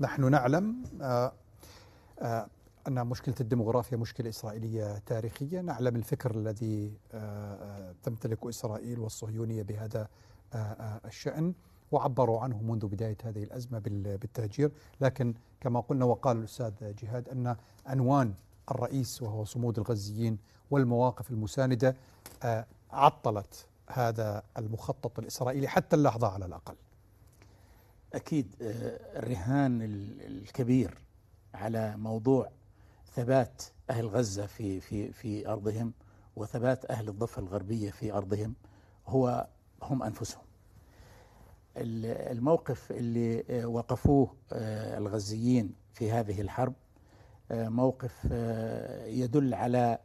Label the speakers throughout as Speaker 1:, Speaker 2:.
Speaker 1: نحن نعلم آه، آه، أن مشكلة الديمغرافيا مشكلة إسرائيلية تاريخية. نعلم الفكر الذي آه، تمتلك إسرائيل والصهيونية بهذا الشأن وعبروا عنه منذ بداية هذه الأزمة بالتهجير. لكن كما قلنا وقال الأستاذ جهاد أن عنوان الرئيس وهو صمود الغزيين والمواقف المساندة عطلت هذا المخطط الإسرائيلي حتى اللحظة على الأقل.
Speaker 2: أكيد آه، الرهان الكبير على موضوع ثبات أهل غزة في في في أرضهم وثبات أهل الضفة الغربية في أرضهم هو هم أنفسهم. الموقف اللي آه، وقفوه آه، الغزيين في هذه الحرب موقف يدل على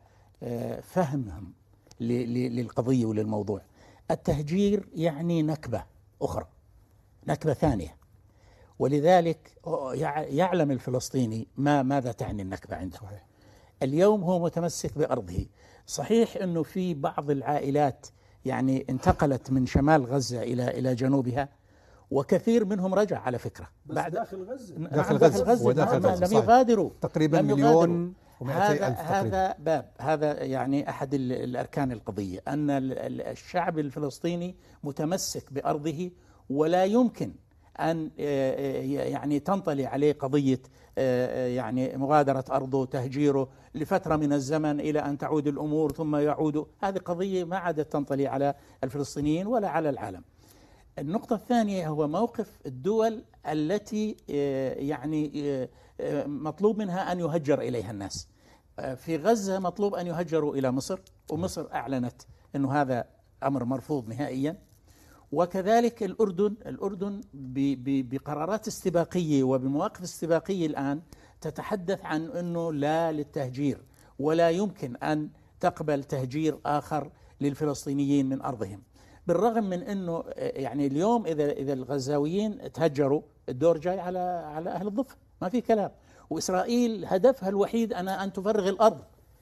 Speaker 2: فهمهم للقضية وللموضوع. التهجير يعني نكبة أخرى نكبة ثانية. ولذلك يعلم الفلسطيني ما ماذا تعني النكبة عنده. صحيح. اليوم هو متمسك بأرضه. صحيح أنه في بعض العائلات يعني انتقلت من شمال غزة إلى إلى جنوبها وكثير منهم رجع على فكرة.
Speaker 3: بس بعد داخل غزة.
Speaker 1: نعم، داخل غزة, غزة وداخل
Speaker 2: غزة لم يغادروا.
Speaker 1: تقريبا لم مليون
Speaker 2: هذا ألف هذا باب. هذا يعني أحد الأركان القضية. أن الشعب الفلسطيني متمسك بأرضه ولا يمكن أن آه، آه، يعني تنطلي عليه قضية آه، يعني مغادرة أرضه تهجيره لفترة من الزمن إلى أن تعود الأمور ثم يعود. هذه قضية ما عادت تنطلي على الفلسطينيين ولا على العالم. النقطة الثانية هو موقف الدول التي يعني مطلوب منها أن يهجر إليها الناس. في غزة مطلوب أن يهجروا إلى مصر ومصر أعلنت أنه هذا أمر مرفوض نهائيا. وكذلك الأردن الأردن بقرارات استباقية وبمواقف استباقية الآن تتحدث عن أنه لا للتهجير ولا يمكن أن تقبل تهجير آخر للفلسطينيين من أرضهم. بالرغم من أنه يعني اليوم إذا إذا الغزاويين تهجروا الدور جاي على على أهل الضفة. ما في كلام. وإسرائيل هدفها الوحيد أنا أن تفرغ الأرض.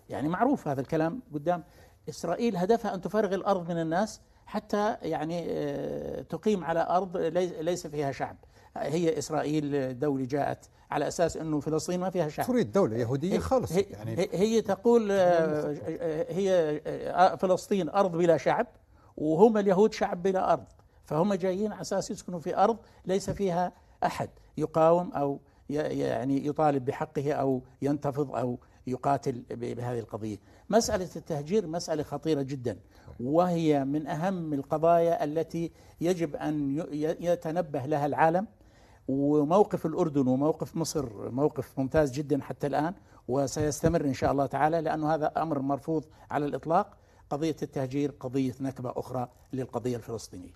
Speaker 2: يعني معروف هذا الكلام قدام. إسرائيل هدفها أن تفرغ الأرض من الناس حتى يعني آه، تقيم على أرض ليس فيها شعب. هي إسرائيل دولة جاءت على أساس أنه فلسطين ما فيها شعب.
Speaker 1: تريد دولة يهودية خالص
Speaker 2: هي, يعني هي تقول آه، هي آه، فلسطين أرض بلا شعب وهم اليهود شعب بلا أرض. فهم جايين على أساس يسكنوا في أرض ليس فيها أحد يقاوم أو يعني يطالب بحقه أو ينتفض أو يقاتل بهذه القضية. مسألة التهجير مسألة خطيرة جدا وهي من أهم القضايا التي يجب أن يتنبه لها العالم. وموقف الأردن وموقف مصر موقف ممتاز جدا حتى الآن وسيستمر إن شاء الله تعالى لأنه هذا أمر مرفوض على الإطلاق. قضية التهجير قضية نكبة أخرى للقضية الفلسطينية.